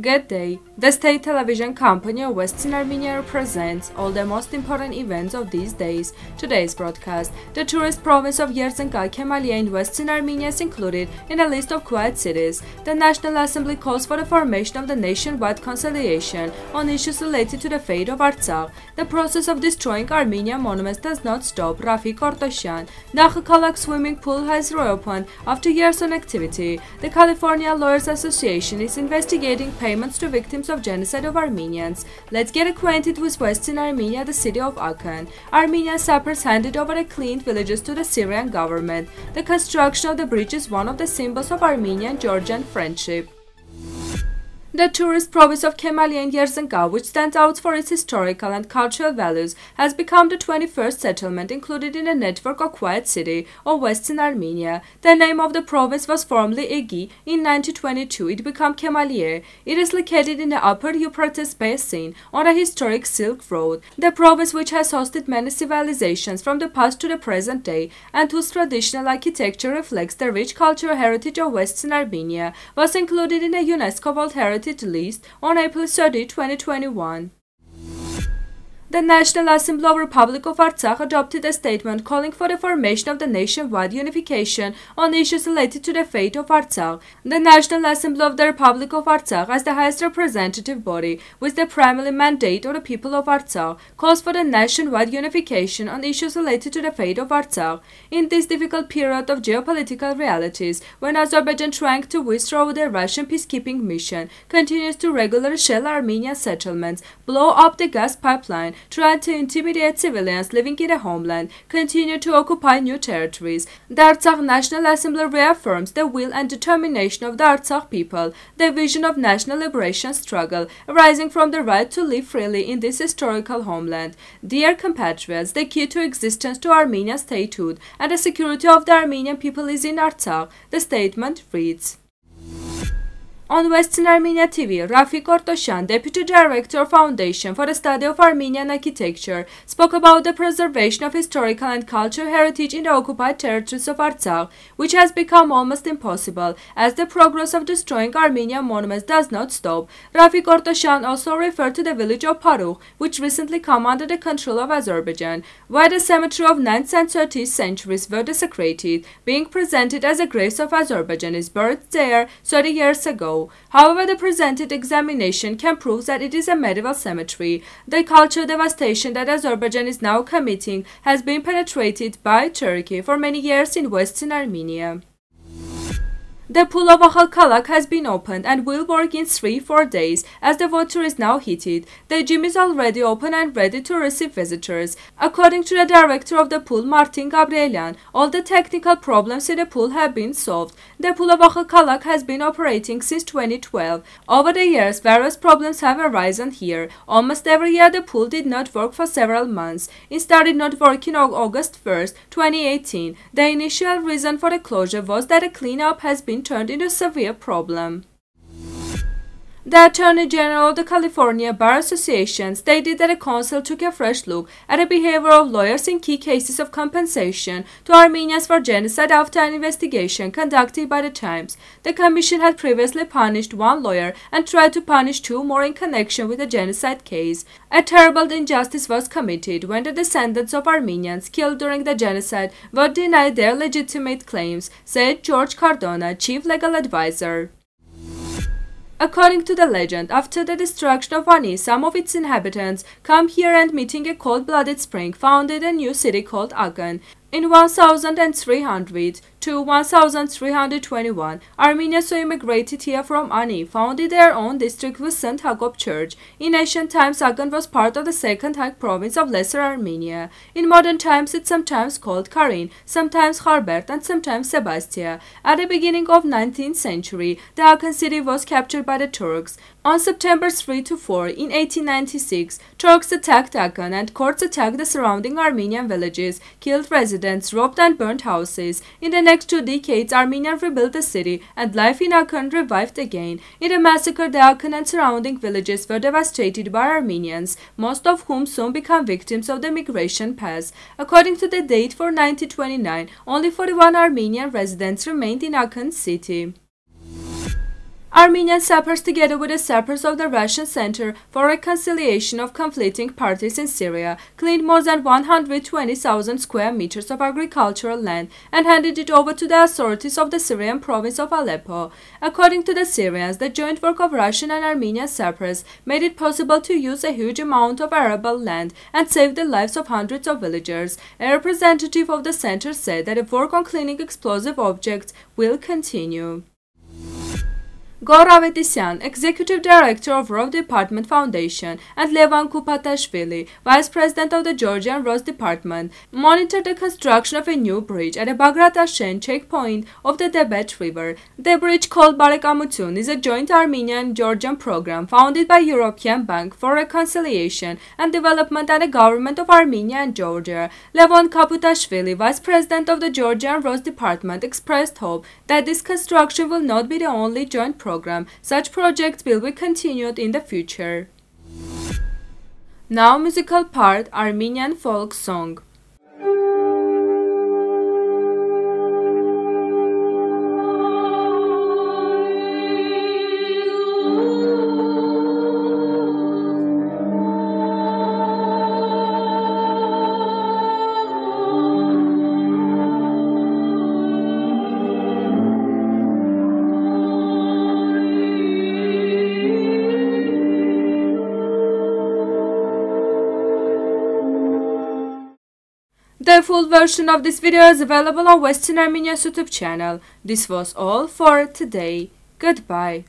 Good day. The state television company of Western Armenia presents all the most important events of these days. Today's broadcast. The tourist province of Yerznka Kemaliye in Western Armenia is included in a list of quiet cities. The National Assembly calls for the formation of the nationwide conciliation on issues related to the fate of Artsakh. The process of destroying Armenian monuments does not stop. Raffi Kortoshian. Nakhakalak swimming pool has reopened after years of activity. The California Lawyers Association is investigating payments to victims of genocide of Armenians. Let's get acquainted with Western Armenia, the city of Akn. Armenian sappers handed over the cleaned villages to the Syrian government. The construction of the bridge is one of the symbols of Armenian-Georgian friendship. The tourist province of Kemaliye in Yerznka, which stands out for its historical and cultural values, has become the 21st settlement included in the network of Quiet City of Western Armenia. The name of the province was formerly Egi. In 1922, it became Kemaliye. It is located in the upper Euphrates basin on the historic Silk Road. The province, which has hosted many civilizations from the past to the present day and whose traditional architecture reflects the rich cultural heritage of Western Armenia, was included in the UNESCO World Heritage list on April 30, 2021. The National Assembly of the Republic of Artsakh adopted a statement calling for the formation of the nationwide unification on issues related to the fate of Artsakh. The National Assembly of the Republic of Artsakh, as the highest representative body with the primary mandate of the people of Artsakh, calls for the nationwide unification on issues related to the fate of Artsakh. In this difficult period of geopolitical realities, when Azerbaijan trying to withdraw the Russian peacekeeping mission, continues to regularly shell Armenian settlements, blow up the gas pipeline, tried to intimidate civilians living in the homeland, continue to occupy new territories. The Artsakh National Assembly reaffirms the will and determination of the Artsakh people, the vision of national liberation struggle arising from the right to live freely in this historical homeland. Dear compatriots, the key to existence to Armenian statehood and the security of the Armenian people is in Artsakh. The statement reads. On Western Armenia TV, Raffi Kortoshian, Deputy Director of Foundation for the Study of Armenian Architecture, spoke about the preservation of historical and cultural heritage in the occupied territories of Artsakh, which has become almost impossible as the progress of destroying Armenian monuments does not stop. Raffi Kortoshian also referred to the village of Parukh, which recently came under the control of Azerbaijan, where the cemetery of 9th and 13th centuries were desecrated, being presented as a grace of Azerbaijan is buried there 30 years ago. However, the presented examination can prove that it is a medieval cemetery. The cultural devastation that Azerbaijan is now committing has been penetrated by Turkey for many years in western Armenia. The pool of Akhalkalak has been opened and will work in 3-4 days as the water is now heated. The gym is already open and ready to receive visitors. According to the director of the pool, Martin Gabrielian, all the technical problems in the pool have been solved. The pool of Akhalkalak has been operating since 2012. Over the years, various problems have arisen here. Almost every year the pool did not work for several months. It started not working on August 1, 2018. The initial reason for the closure was that a cleanup has been turned into a severe problem. The Attorney General of the California Bar Association stated that the council took a fresh look at the behavior of lawyers in key cases of compensation to Armenians for genocide after an investigation conducted by the Times. The commission had previously punished one lawyer and tried to punish two more in connection with the genocide case. A terrible injustice was committed when the descendants of Armenians killed during the genocide were denied their legitimate claims, said George Cardona, chief legal advisor. According to the legend, after the destruction of Ani, some of its inhabitants come here and meeting a cold-blooded spring founded a new city called Agan. In 1300 to 1321, Armenians who immigrated here from Ani founded their own district with St. Hagop Church. In ancient times, Agan was part of the second Hag province of Lesser Armenia. In modern times, it's sometimes called Karin, sometimes Harbert, and sometimes Sebastia. At the beginning of 19th century, the Agan city was captured by the Turks. On September 3 to 4 in 1896, Turks attacked Agan and Kurds attacked the surrounding Armenian villages, killed residents, robbed and burned houses. In the next two decades, Armenians rebuilt the city and life in Akn revived again. In the massacre, the Akn and surrounding villages were devastated by Armenians, most of whom soon became victims of the migration pass. According to the date for 1929, only 41 Armenian residents remained in Akn city. Armenian sappers, together with the sappers of the Russian Center for Reconciliation of Conflicting Parties in Syria, cleaned more than 120,000 square meters of agricultural land and handed it over to the authorities of the Syrian province of Aleppo. According to the Syrians, the joint work of Russian and Armenian sappers made it possible to use a huge amount of arable land and save the lives of hundreds of villagers. A representative of the center said that the work on cleaning explosive objects will continue. Gor Avedisyan, Executive Director of Road Department Foundation, and Levan Kupatashvili, Vice President of the Georgian Roads Department, monitored the construction of a new bridge at the Bagrat checkpoint of the Debed River. The bridge called Barekamutun is a joint Armenian-Georgian program founded by European Bank for Reconciliation and Development and the Government of Armenia and Georgia. Levon Kaputashvili, Vice President of the Georgian Roads Department, expressed hope that this construction will not be the only joint program program. Such projects will be continued in the future. Now musical part Armenian folk song. The full version of this video is available on Western Armenia's YouTube channel. This was all for today. Goodbye.